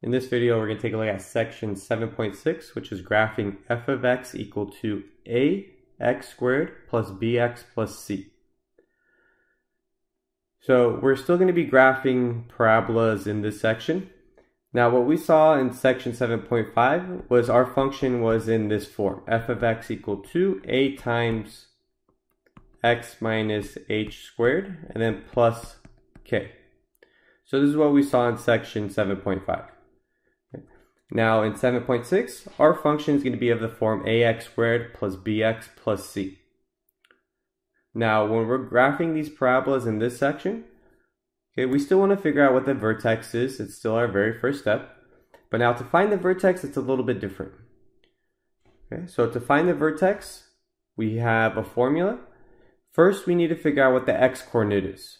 In this video, we're going to take a look at section 7.6, which is graphing f of x equal to ax squared plus bx plus c. So we're still going to be graphing parabolas in this section. Now what we saw in section 7.5 was our function was in this form, f of x equal to a times x minus h squared and then plus k. So this is what we saw in section 7.5. Now in 7.6, our function is going to be of the form ax squared plus bx plus c. Now when we're graphing these parabolas in this section, okay, we still want to figure out what the vertex is. It's still our very first step. But now to find the vertex, it's a little bit different. Okay, so to find the vertex, we have a formula. First, we need to figure out what the x-coordinate is.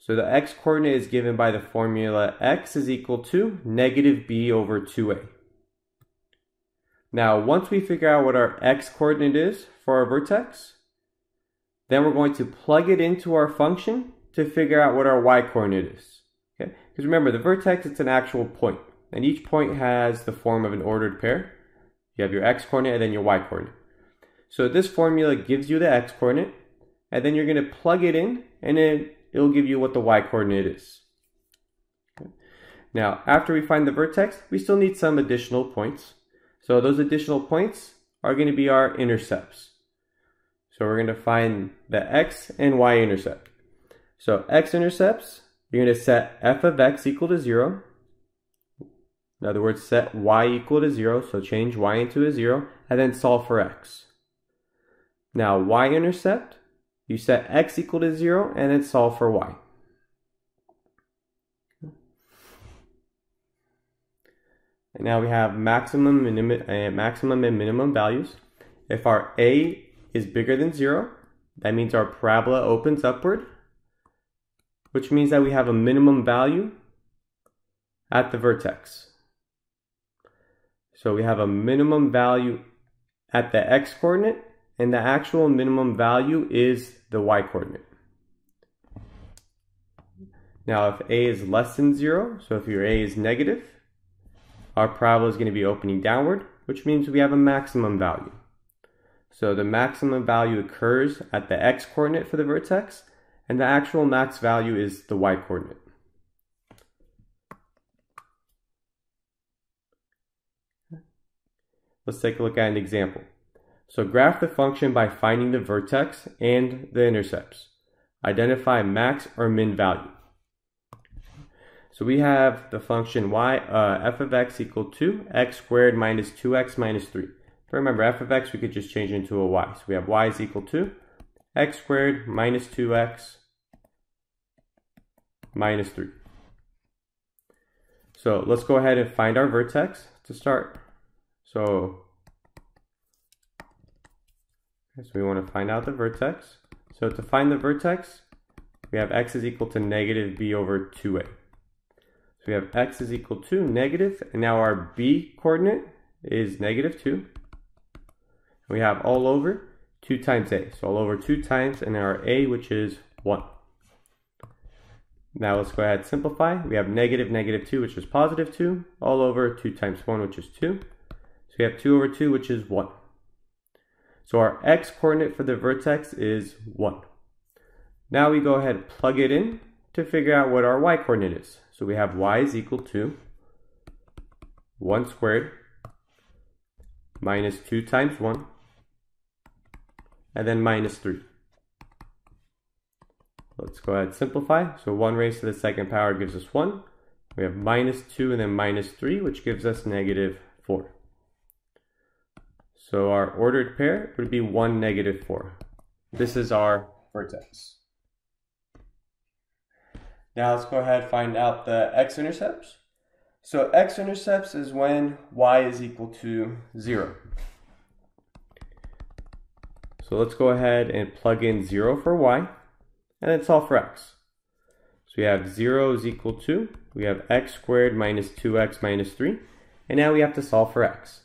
So the x-coordinate is given by the formula x is equal to negative b over 2a. Now, once we figure out what our x-coordinate is for our vertex, then we're going to plug it into our function to figure out what our y-coordinate is. Okay? Because remember, the vertex, it's an actual. And each point has the form of an ordered pair. You have your x-coordinate and then your y-coordinate. So this formula gives you the x-coordinate, and then you're going to plug it in, and it it'll give you what the y-coordinate is. Okay. Now, after we find the vertex, we still need some additional points. So those additional points are going to be our intercepts. So we're going to find the x and y intercept. So x-intercepts, you're going to set f of x equal to 0. In other words, set y equal to 0, so change y into a 0, and then solve for x. Now, y-intercept, you set x equal to 0 and then solved for y. And now we have maximum and, uh, maximum and minimum values. If our a is bigger than 0, that means our parabola opens upward, which means that we have a minimum value at the vertex. So we have a minimum value at the x coordinate and the actual minimum value is the y coordinate. Now if a is less than 0, so if your a is negative, our parabola is going to be opening downward, which means we have a maximum value. So the maximum value occurs at the x coordinate for the vertex, and the actual max value is the y coordinate. Let's take a look at an example. So graph the function by finding the vertex and the intercepts. Identify max or min value. So we have the function y uh, f of x equal to x squared minus 2x minus 3. But remember, f of x we could just change into a y. So we have y is equal to x squared minus 2x minus 3. So let's go ahead and find our vertex to start. So Okay, so we want to find out the vertex. So to find the vertex, we have x is equal to negative b over 2a. So we have x is equal to negative, and now our b coordinate is negative 2. We have all over 2 times a. So all over 2 times, and our a, which is 1. Now let's go ahead and simplify. We have negative negative 2, which is positive 2, all over 2 times 1, which is 2. So we have 2 over 2, which is 1. So our x coordinate for the vertex is 1. Now we go ahead and plug it in to figure out what our y coordinate is. So we have y is equal to 1 squared minus 2 times 1 and then minus 3. Let's go ahead and simplify. So 1 raised to the second power gives us 1. We have minus 2 and then minus 3, which gives us negative 4. So our ordered pair would be 1, negative 4. This is our vertex. Now let's go ahead and find out the x-intercepts. So x-intercepts is when y is equal to 0. So let's go ahead and plug in 0 for y, and then solve for x. So we have 0 is equal to, we have x squared minus 2x minus 3, and now we have to solve for x.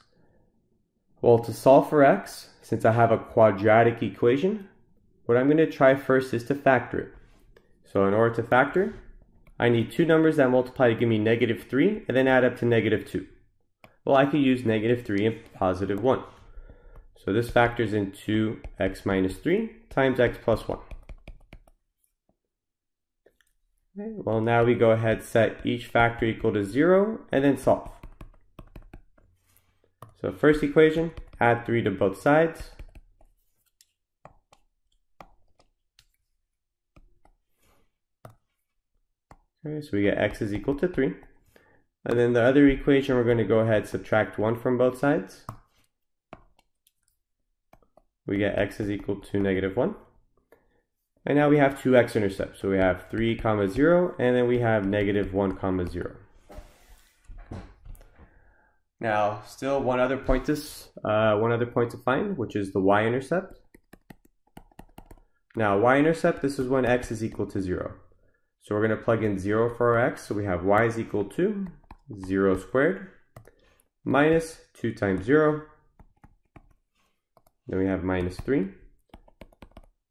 Well, to solve for x, since I have a quadratic equation, what I'm going to try first is to factor it. So in order to factor, I need two numbers that multiply to give me negative 3 and then add up to negative 2. Well, I could use negative 3 and positive 1. So this factors into x minus 3 times x plus 1. Okay, well, now we go ahead set each factor equal to 0 and then solve. So first equation, add 3 to both sides. Okay, so we get x is equal to 3. And then the other equation, we're going to go ahead subtract 1 from both sides. We get x is equal to negative 1. And now we have two x-intercepts. So we have 3 comma 0, and then we have negative 1 comma 0. Now, still one other point to, uh, one other point to find, which is the y-intercept. Now, y-intercept, this is when x is equal to 0. So we're going to plug in 0 for our x. So we have y is equal to 0 squared minus 2 times 0. Then we have minus 3.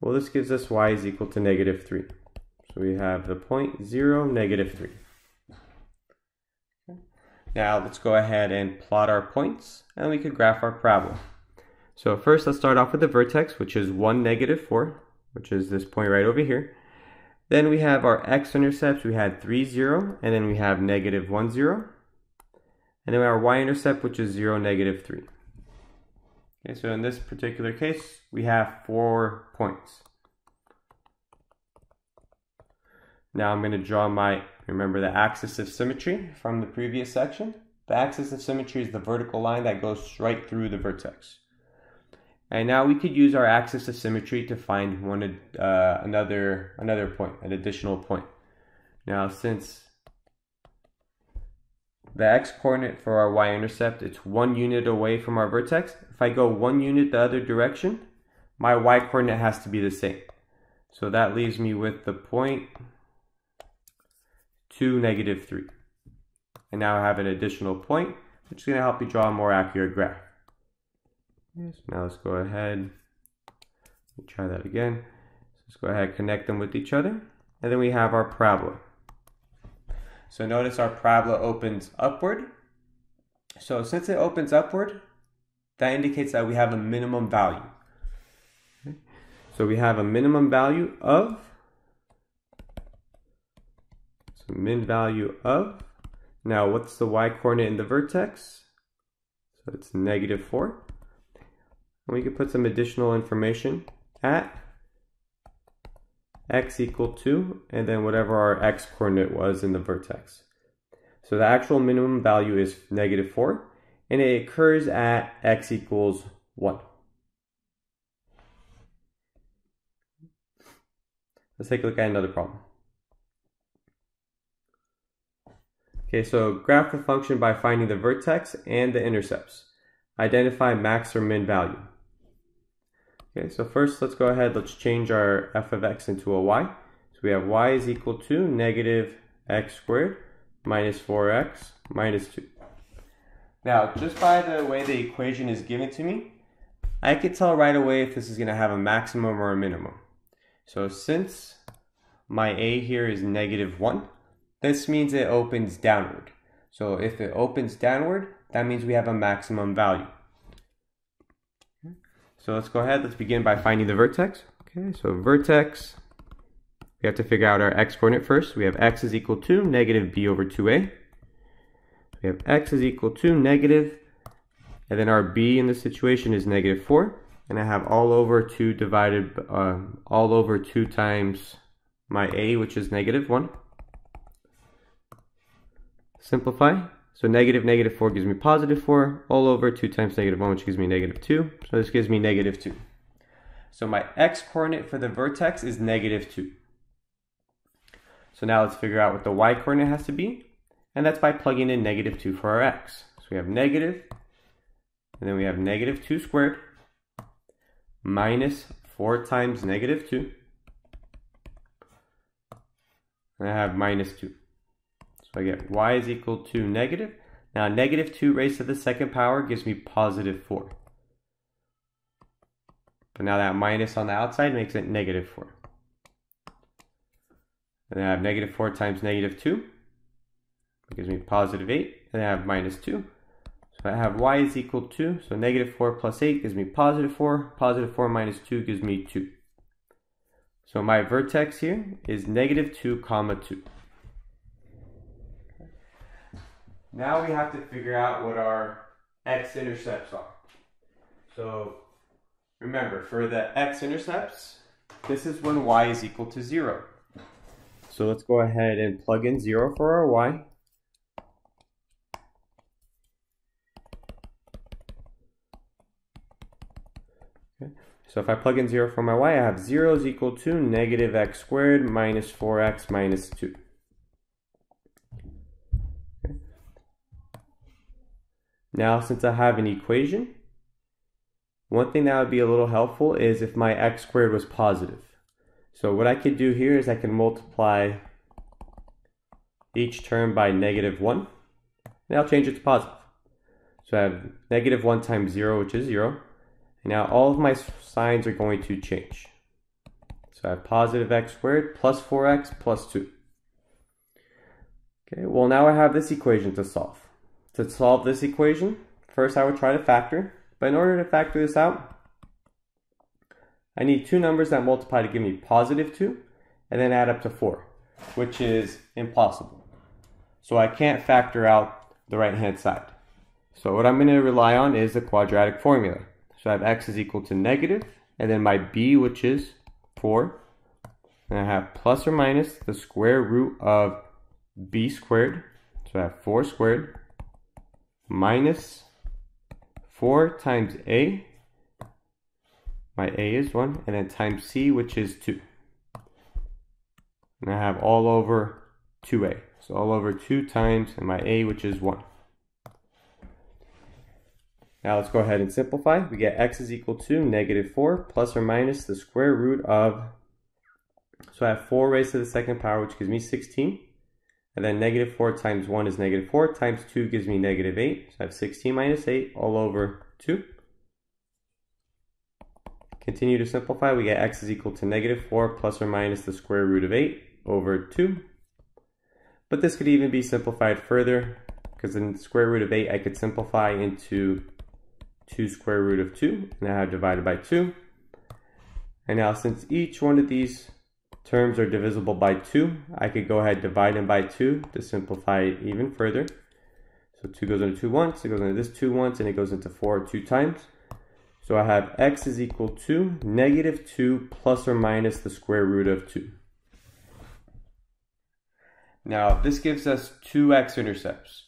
Well, this gives us y is equal to negative 3. So we have the point 0, negative 3. Now let's go ahead and plot our points and we could graph our parabola. So first let's start off with the vertex, which is 1, negative 4, which is this point right over here. Then we have our x-intercepts, we had 3, 0, and then we have negative 1, 0. And then our y-intercept, which is 0, negative 3. Okay, so in this particular case, we have four points. Now I'm going to draw my, remember the axis of symmetry from the previous section? The axis of symmetry is the vertical line that goes right through the vertex. And now we could use our axis of symmetry to find one uh, another another point, an additional point. Now since the x-coordinate for our y-intercept, it's one unit away from our vertex. If I go one unit the other direction, my y-coordinate has to be the same. So that leaves me with the point 2, negative 3. And now I have an additional point, which is going to help you draw a more accurate graph. Yes, now let's go ahead try that again. So let's go ahead and connect them with each other. And then we have our parabola. So notice our parabola opens upward. So since it opens upward, that indicates that we have a minimum value. Okay. So we have a minimum value of, so min value of, now what's the y coordinate in the vertex? So it's negative 4. And we could put some additional information at x equal to, and then whatever our x coordinate was in the vertex. So the actual minimum value is negative 4, and it occurs at x equals 1. Let's take a look at another problem. Okay, so graph the function by finding the vertex and the intercepts. Identify max or min value. Okay, so first let's go ahead, let's change our f of x into a y. So we have y is equal to negative x squared minus 4x minus 2. Now, just by the way the equation is given to me, I could tell right away if this is going to have a maximum or a minimum. So since my a here is negative 1, this means it opens downward. So if it opens downward, that means we have a maximum value. So let's go ahead. Let's begin by finding the vertex. Okay, so vertex, we have to figure out our x coordinate first. We have x is equal to negative b over 2a. We have x is equal to negative, and then our b in this situation is negative 4. And I have all over 2 divided, uh, all over 2 times my a, which is negative 1. Simplify. So negative negative 4 gives me positive 4 all over 2 times negative 1, which gives me negative 2. So this gives me negative 2. So my x-coordinate for the vertex is negative 2. So now let's figure out what the y-coordinate has to be. And that's by plugging in negative 2 for our x. So we have negative, and then we have negative 2 squared minus 4 times negative 2. And I have minus 2. So I get y is equal to negative. Now negative 2 raised to the second power gives me positive 4. But now that minus on the outside makes it negative 4. And then I have negative 4 times negative 2. That gives me positive 8. And I have minus 2. So I have y is equal to, so negative 4 plus 8 gives me positive 4. Positive 4 minus 2 gives me 2. So my vertex here is negative 2 comma 2. Now we have to figure out what our x-intercepts are. So remember, for the x-intercepts, this is when y is equal to 0. So let's go ahead and plug in 0 for our y. So if I plug in 0 for my y, I have 0 is equal to negative x squared minus 4x minus 2. Now, since I have an equation, one thing that would be a little helpful is if my x squared was positive. So what I could do here is I can multiply each term by negative 1, and I'll change it to positive. So I have negative 1 times 0, which is 0. And now all of my signs are going to change. So I have positive x squared plus 4x plus 2. Okay, well now I have this equation to solve. To solve this equation, first I would try to factor, but in order to factor this out, I need two numbers that multiply to give me positive 2 and then add up to 4, which is impossible. So I can't factor out the right hand side. So what I'm going to rely on is the quadratic formula. So I have x is equal to negative, and then my b, which is 4, and I have plus or minus the square root of b squared, so I have 4 squared, minus 4 times a, my a is 1, and then times c, which is 2. And I have all over 2a. So all over 2 times, and my a, which is 1. Now let's go ahead and simplify. We get x is equal to negative 4 plus or minus the square root of, so I have 4 raised to the second power, which gives me 16. And then negative 4 times 1 is negative 4, times 2 gives me negative 8. So I have 16 minus 8 all over 2. Continue to simplify, we get x is equal to negative 4 plus or minus the square root of 8 over 2. But this could even be simplified further, because in the square root of 8 I could simplify into 2 square root of 2, and I have divided by 2. And now since each one of these terms are divisible by 2, I could go ahead and divide them by 2 to simplify it even further. So 2 goes into 2 once, it goes into this 2 once, and it goes into 4 2 times. So I have x is equal to negative 2 plus or minus the square root of 2. Now this gives us two x-intercepts.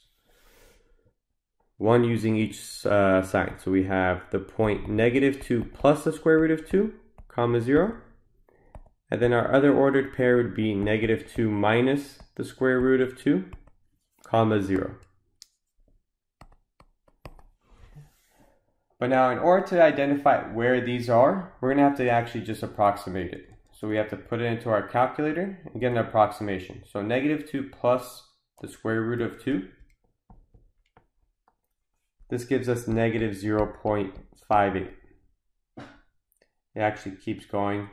One using each uh, sign. So we have the point negative 2 plus the square root of 2, comma 0. And then our other ordered pair would be negative 2 minus the square root of 2, comma 0. But now in order to identify where these are, we're going to have to actually just approximate it. So we have to put it into our calculator and get an approximation. So negative 2 plus the square root of 2. This gives us negative 0.58. It actually keeps going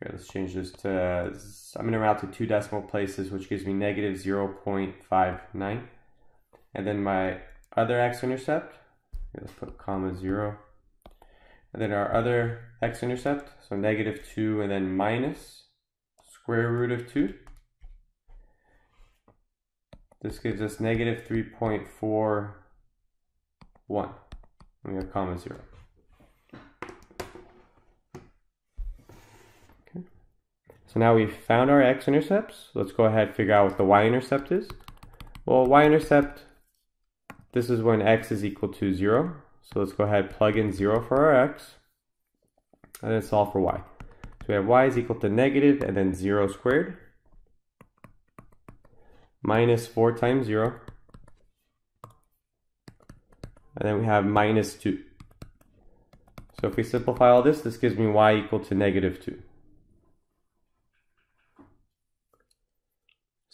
here, let's change this to, I'm going to route to two decimal places, which gives me negative 0.59. And then my other x-intercept, let's put comma 0. And then our other x-intercept, so negative 2 and then minus square root of 2. This gives us negative 3.41. We have comma 0. So now we've found our x-intercepts. Let's go ahead and figure out what the y-intercept is. Well, y-intercept, this is when x is equal to 0. So let's go ahead and plug in 0 for our x, and then solve for y. So we have y is equal to negative, and then 0 squared, minus 4 times 0, and then we have minus 2. So if we simplify all this, this gives me y equal to negative 2.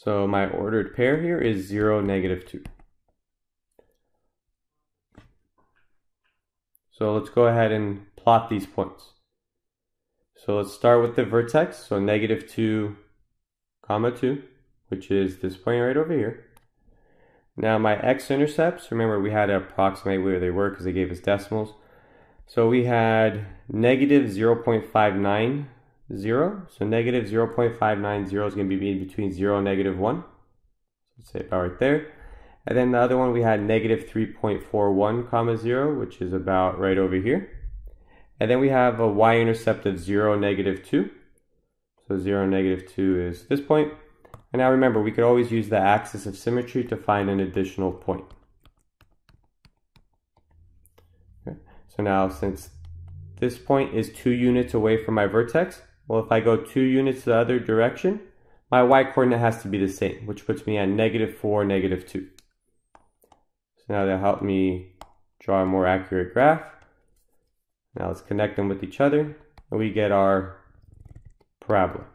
So my ordered pair here is 0, negative 2. So let's go ahead and plot these points. So let's start with the vertex. So negative 2 comma 2, which is this point right over here. Now my x-intercepts, remember we had to approximate where they were because they gave us decimals. So we had negative 0.590. So negative 0.590 is going to be between 0 and negative 1. Let's say about right there. And then the other one we had negative 3.41 comma 0, which is about right over here. And then we have a y-intercept of 0, negative 2. So 0, negative 2 is this point. And now remember, we could always use the axis of symmetry to find an additional point. Okay. So now since this point is 2 units away from my vertex, well, if I go 2 units the other direction, my y-coordinate has to be the same, which puts me at negative 4, negative 2. So now that helped me draw a more accurate graph. Now let's connect them with each other, and we get our parabola.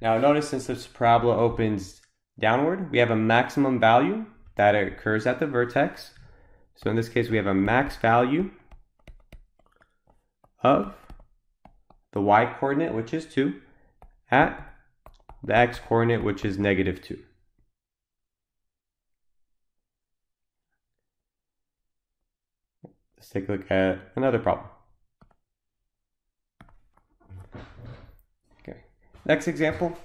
Now notice since this parabola opens downward, we have a maximum value that occurs at the vertex. So in this case, we have a max value of the y coordinate, which is 2, at the x coordinate, which is negative 2. Let's take a look at another problem. Okay. Next example,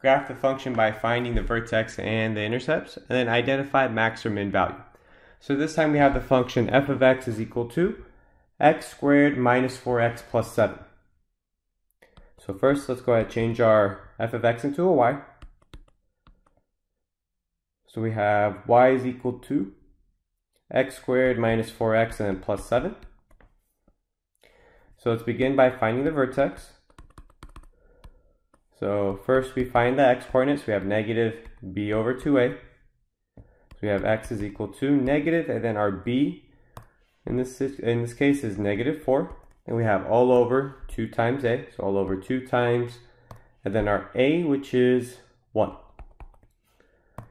graph the function by finding the vertex and the intercepts, and then identify max or min value. So this time we have the function f of x is equal to x squared minus 4x plus 7. So first, let's go ahead and change our f of x into a y. So we have y is equal to x squared minus 4x and then plus 7. So let's begin by finding the vertex. So first we find the x coordinates. We have negative b over 2a. So we have x is equal to negative, and then our b in this, in this case is negative 4. And we have all over 2 times a, so all over 2 times, and then our a, which is 1. So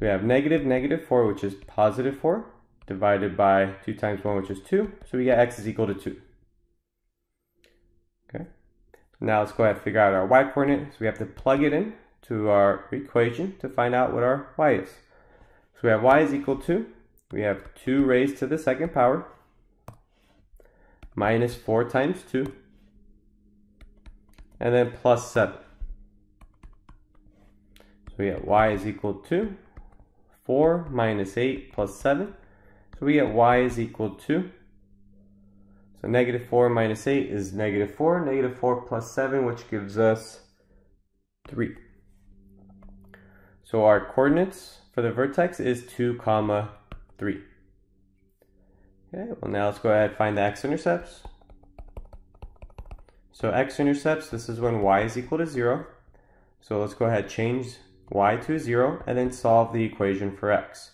we have negative negative 4, which is positive 4, divided by 2 times 1, which is 2. So we get x is equal to 2. Okay. Now let's go ahead and figure out our y coordinate. So we have to plug it in to our equation to find out what our y is. So we have y is equal to, we have 2 raised to the second power minus 4 times 2 and then plus 7. So we get y is equal to 4 minus 8 plus 7. So we get y is equal to so negative 4 minus 8 is negative 4. Negative 4 plus 7, which gives us 3. So our coordinates for the vertex is 2 comma 3. Okay, well now let's go ahead and find the x-intercepts. So x-intercepts, this is when y is equal to 0. So let's go ahead and change y to 0 and then solve the equation for x.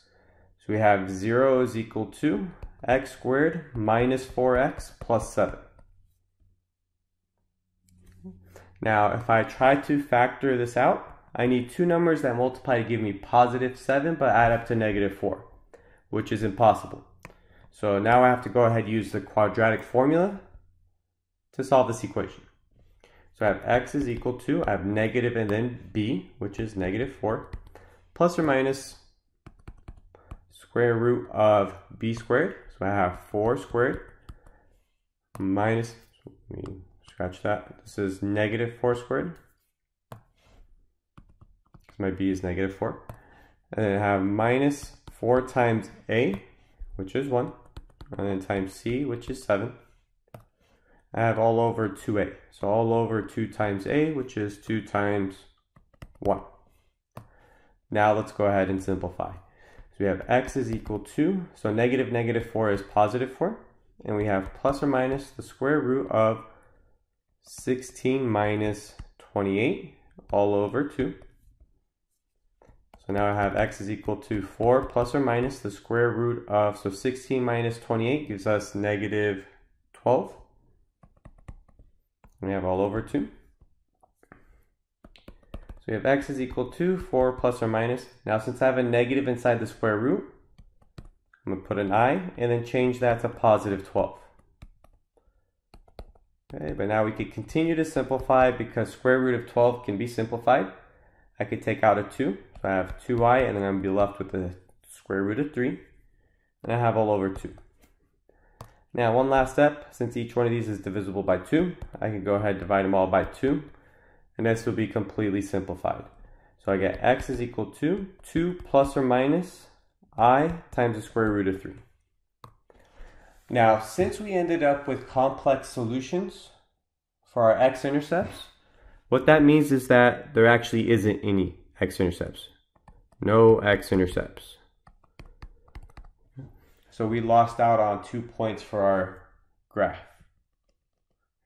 So we have 0 is equal to x squared minus 4x plus 7. Now, if I try to factor this out, I need two numbers that multiply to give me positive 7 but add up to negative 4, which is impossible. So now I have to go ahead and use the quadratic formula to solve this equation. So I have x is equal to, I have negative and then b, which is negative 4, plus or minus square root of b squared, so I have 4 squared minus, let me scratch that. This is negative 4 squared. Because my b is negative 4. And then I have minus 4 times a, which is 1. And then times c, which is 7. I have all over 2a. So all over 2 times a, which is 2 times 1. Now let's go ahead and simplify. So we have x is equal to, so negative negative 4 is positive 4. And we have plus or minus the square root of 16 minus 28 all over 2. So now I have x is equal to 4 plus or minus the square root of, so 16 minus 28 gives us negative 12. We have all over 2 So we have x is equal to 4 plus or minus. Now since I have a negative inside the square root, I'm going to put an i and then change that to positive 12. Okay, but now we could continue to simplify because square root of 12 can be simplified. I could take out a 2, so I have 2y, and then I'm going to be left with the square root of 3, and I have all over 2. Now, one last step, since each one of these is divisible by 2, I can go ahead and divide them all by 2, and this will be completely simplified. So I get x is equal to 2 plus or minus i times the square root of 3. Now, since we ended up with complex solutions for our x-intercepts, what that means is that there actually isn't any x-intercepts. No x-intercepts. So we lost out on two points for our graph.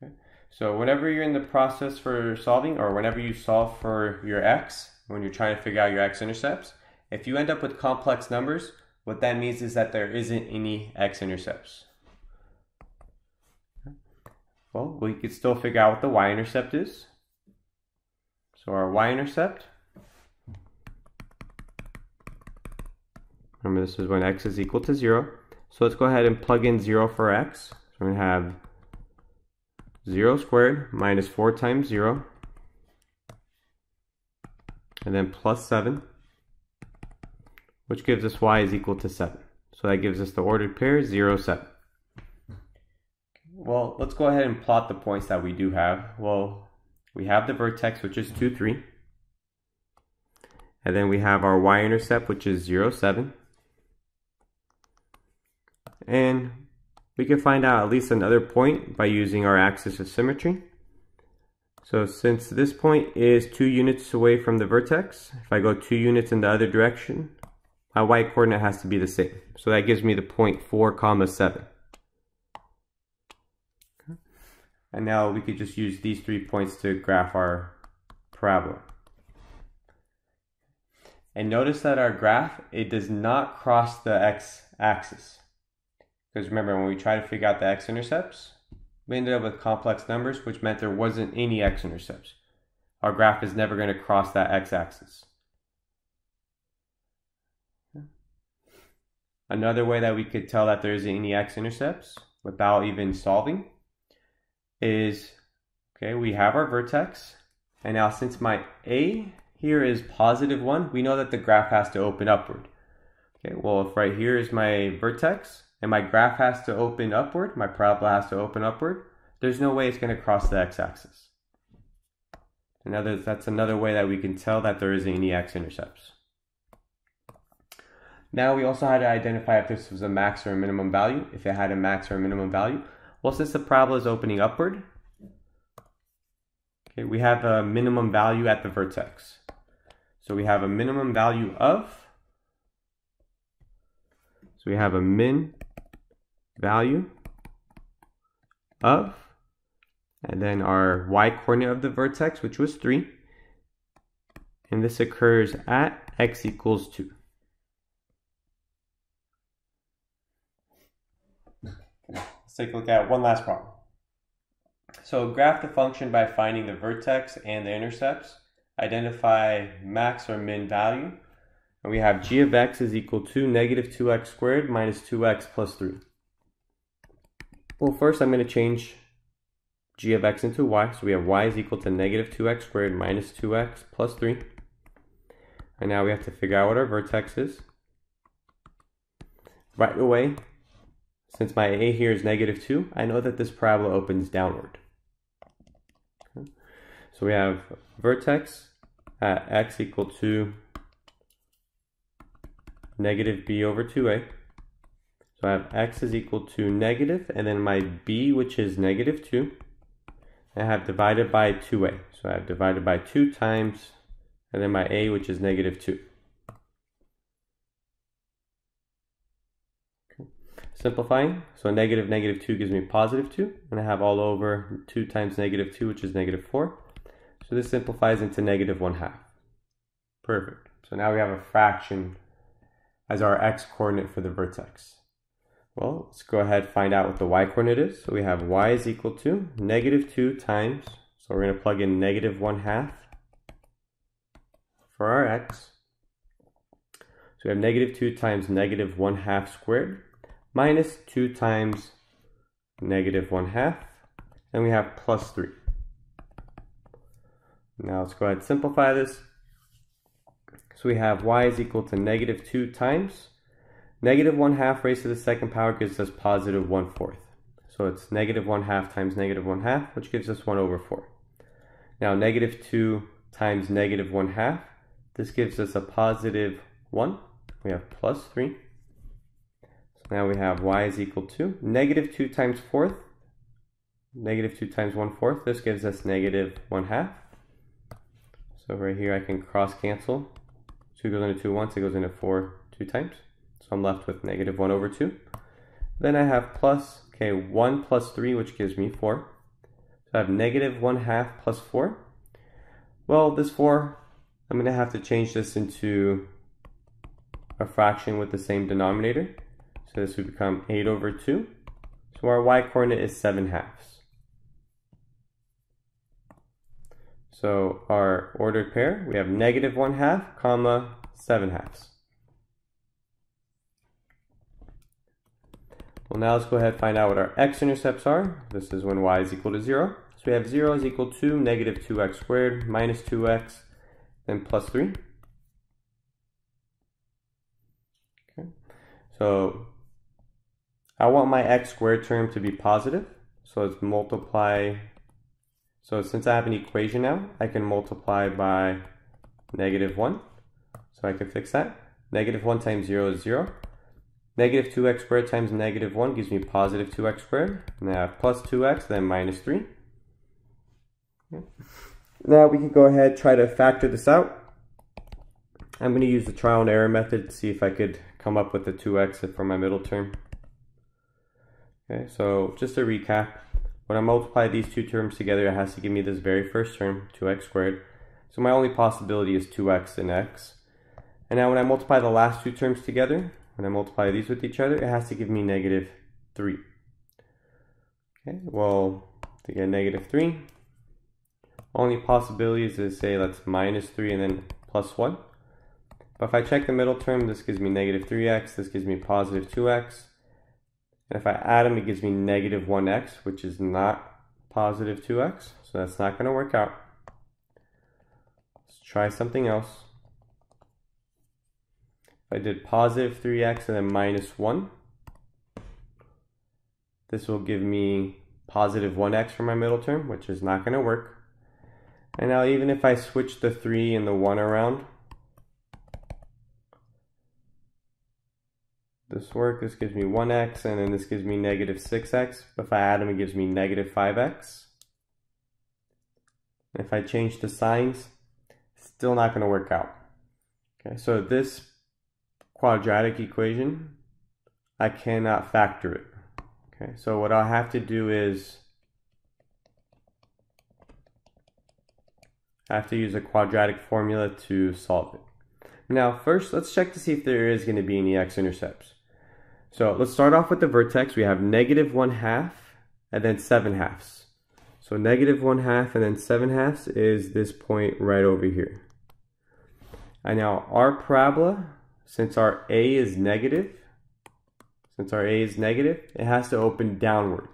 Okay. So whenever you're in the process for solving, or whenever you solve for your x, when you're trying to figure out your x-intercepts, if you end up with complex numbers, what that means is that there isn't any x-intercepts. Well, we could still figure out what the y-intercept is. So our y-intercept, remember this is when x is equal to 0. So let's go ahead and plug in 0 for x. So we're going to have 0 squared minus 4 times 0. And then plus 7, which gives us y is equal to 7. So that gives us the ordered pair 0, 7. Well, let's go ahead and plot the points that we do have. Well, we have the vertex, which is 2, 3. And then we have our y-intercept, which is 0, 7. And we can find out at least another point by using our axis of symmetry. So since this point is 2 units away from the vertex, if I go 2 units in the other direction, my y-coordinate has to be the same. So that gives me the point 4 comma 7. And now we could just use these three points to graph our parabola. And notice that our graph, it does not cross the x-axis. Because remember, when we try to figure out the x-intercepts, we ended up with complex numbers, which meant there wasn't any x-intercepts. Our graph is never going to cross that x-axis. Another way that we could tell that there isn't any x-intercepts without even solving is, okay, we have our vertex. And now since my A here is positive 1, we know that the graph has to open upward. Okay, well, if right here is my vertex and my graph has to open upward, my parabola has to open upward, there's no way it's going to cross the x-axis. Another, that's another way that we can tell that there isn't any x-intercepts. Now we also had to identify if this was a max or a minimum value. If it had a max or a minimum value, well, since the parabola is opening upward, okay, we have a minimum value at the vertex. So we have a minimum value of, so we have a min value of, and then our y coordinate of the vertex, which was 3. And this occurs at x equals 2. Let's take a look at one last problem. So graph the function by finding the vertex and the intercepts. Identify max or min value. And we have g of x is equal to negative 2x squared minus 2x plus 3. Well, first I'm going to change g of x into y. So we have y is equal to negative 2x squared minus 2x plus 3. And now we have to figure out what our vertex is. Right away, since my a here is negative 2, I know that this parabola opens downward. Okay. So we have vertex at x equal to negative b over 2a. So I have x is equal to negative, and then my b, which is negative 2, I have divided by 2a. So I have divided by 2 times, and then my a, which is negative 2. Simplifying, so negative negative 2 gives me positive 2, and I have all over 2 times negative 2, which is negative 4. So this simplifies into negative 1 half. Perfect. So now we have a fraction as our x-coordinate for the vertex. Well, let's go ahead and find out what the y-coordinate is. So we have y is equal to negative 2 times, so we're going to plug in negative 1 half for our x. So we have negative 2 times negative 1 half squared minus 2 times negative 1 half. and we have plus 3. Now let's go ahead and simplify this. So we have y is equal to negative 2 times negative 1 half raised to the second power gives us positive 1 fourth. So it's negative 1 half times negative 1 half, which gives us 1 over 4. Now negative 2 times negative 1 half, this gives us a positive 1. We have plus 3. So now we have y is equal to negative 2 times fourth. Negative 2 times 1 fourth. This gives us negative 1 half. So right here I can cross cancel. 2 goes into 2 once, it goes into 4 two times. I'm left with negative 1 over 2. Then I have plus, okay, 1 plus 3, which gives me 4. So I have negative 1 half plus 4. Well, this 4, I'm going to have to change this into a fraction with the same denominator. So this would become 8 over 2. So our y-coordinate is 7 halves. So our ordered pair, we have negative 1 half, comma, 7 halves. Well, now let's go ahead and find out what our x-intercepts are. This is when y is equal to 0. So we have 0 is equal to negative 2x squared minus 2x, then plus 3. Okay. So I want my x squared term to be positive. So let's multiply. So since I have an equation now, I can multiply by negative 1. So I can fix that. Negative 1 times 0 is 0. Negative 2x squared times negative 1 gives me positive 2x squared. Now plus 2x, then minus 3. Okay. Now we can go ahead try to factor this out. I'm going to use the trial and error method to see if I could come up with the 2x for my middle term. Okay, so just to recap, when I multiply these two terms together, it has to give me this very first term, 2x squared. So my only possibility is 2x and x. And now when I multiply the last two terms together, when I multiply these with each other, it has to give me negative 3. Okay, well, to get negative 3, only possibility is to say that's minus 3 and then plus 1. But if I check the middle term, this gives me negative 3x, this gives me positive 2x. And if I add them, it gives me negative 1x, which is not positive 2x. So that's not going to work out. Let's try something else. If I did positive 3x and then minus 1, this will give me positive 1x for my middle term, which is not going to work. And now even if I switch the 3 and the 1 around, this work, this gives me 1x, and then this gives me negative 6x. If I add them, it gives me negative 5x. If I change the signs, still not going to work out. Okay, so this quadratic equation, I cannot factor it. Okay, so what I'll have to do is I have to use a quadratic formula to solve it. Now, first, let's check to see if there is going to be any x-intercepts. So let's start off with the vertex. We have negative 1 half and then 7 halves. So negative 1 half and then 7 halves is this point right over here. And now our parabola, since our a is negative, since our a is negative, it has to open downward.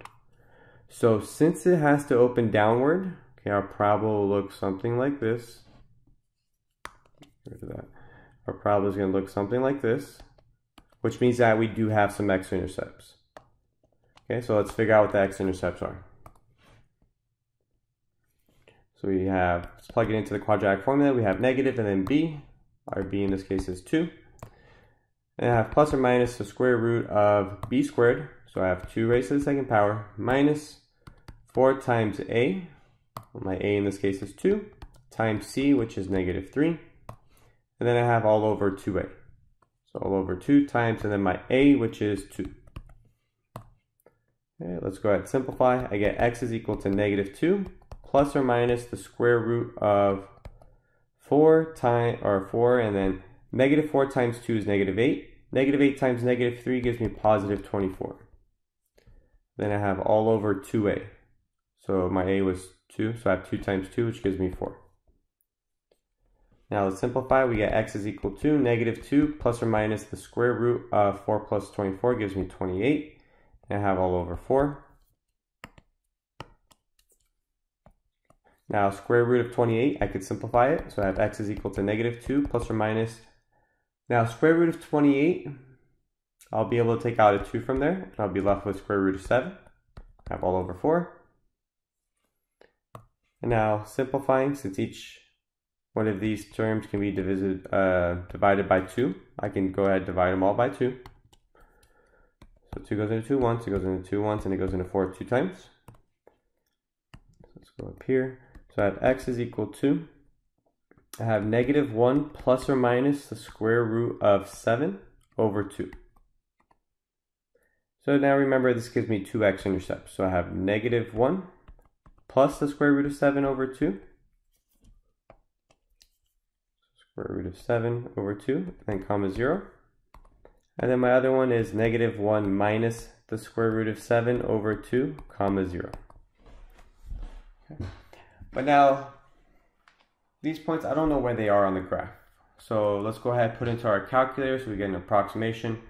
So since it has to open downward, okay, our parabola will look something like this. Our parabola is going to look something like this, which means that we do have some x-intercepts. Okay, so let's figure out what the x-intercepts are. So we have, let's plug it into the quadratic formula. We have negative and then b. Our b in this case is 2. And I have plus or minus the square root of b squared. So I have 2 raised to the second power minus 4 times a. My a in this case is 2 times c, which is negative 3. And then I have all over 2a. So all over 2 times, and then my a, which is 2. Okay, let's go ahead and simplify. I get x is equal to negative 2 plus or minus the square root of 4 times, or 4, and then negative 4 times 2 is negative 8. Negative 8 times negative 3 gives me positive 24. Then I have all over 2a. So my a was 2, so I have 2 times 2, which gives me 4. Now let's simplify. We get x is equal to negative 2 plus or minus the square root of 4 plus 24 gives me 28. And I have all over 4. Now square root of 28, I could simplify it. So I have x is equal to negative 2 plus or minus. Now square root of 28, I'll be able to take out a 2 from there. And I'll be left with square root of 7. I have all over 4. And now simplifying, since each one of these terms can be divided, uh, divided by 2, I can go ahead and divide them all by 2. So 2 goes into 2 once, it goes into 2 once, and it goes into 4 two times. So let's go up here. So I have x is equal to, I have negative 1 plus or minus the square root of 7 over 2. So now remember this gives me two x-intercepts. So I have negative 1 plus the square root of 7 over 2. Square root of 7 over 2, then comma 0. And then my other one is negative 1 minus the square root of 7 over 2, comma 0. Okay. But now, these points, I don't know where they are on the graph. So let's go ahead and put into our calculator so we get an approximation.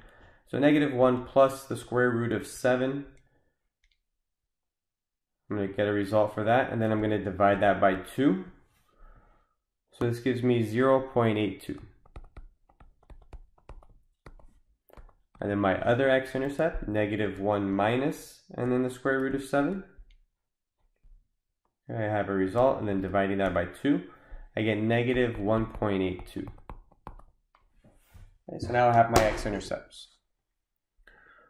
So negative 1 plus the square root of 7. I'm going to get a result for that, and then I'm going to divide that by 2. So this gives me 0 0.82. And then my other x-intercept, negative 1 minus, and then the square root of 7. I have a result, and then dividing that by 2, I get negative 1.82. Okay, so now I have my x-intercepts.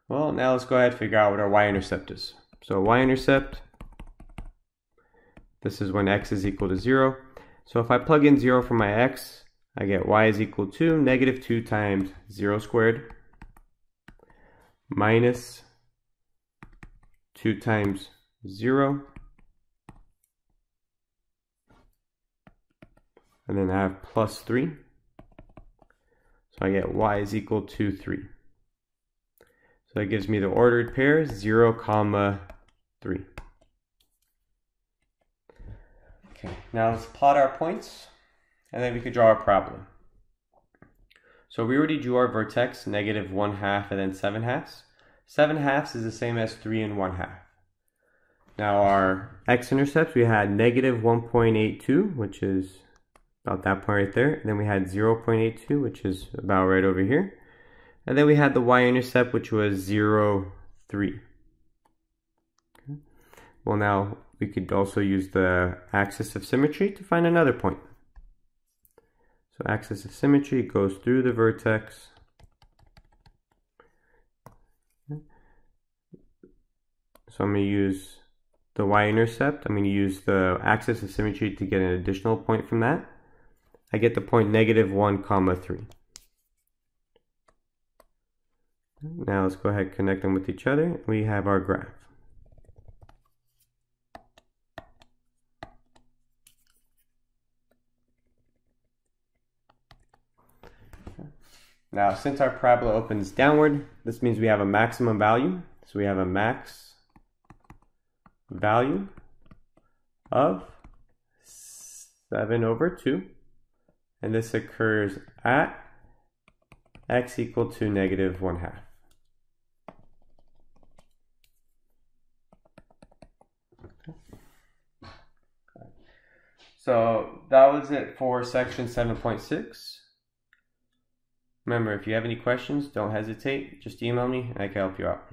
Well, now let's go ahead and figure out what our y-intercept is. So y-intercept, this is when x is equal to 0. So if I plug in 0 for my x, I get y is equal to negative 2 times 0 squared minus 2 times 0. And then I have plus 3. So I get y is equal to 3. So that gives me the ordered pair 0, comma 3. Okay, now let's plot our points and then we could draw our problem. So we already drew our vertex, negative 1 half and then 7 halves. 7 halves is the same as 3 and 1 half. Now our x-intercepts, we had negative 1.82, which is about that point right there. And then we had 0.82, which is about right over here. And then we had the y-intercept, which was 0, 3. Okay. Well, now we could also use the axis of symmetry to find another point. So axis of symmetry goes through the vertex. So I'm going to use the y-intercept. I'm going to use the axis of symmetry to get an additional point from that. I get the point negative 1 comma 3. Now let's go ahead and connect them with each other. We have our graph. Now, since our parabola opens downward, this means we have a maximum value. So we have a max value of 7 over 2. And this occurs at x equal to negative 1 half. So that was it for section 7.6. Remember, if you have any questions, don't hesitate. Just email me and I can help you out.